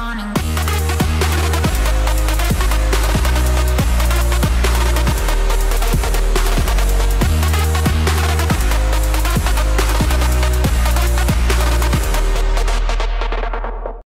on and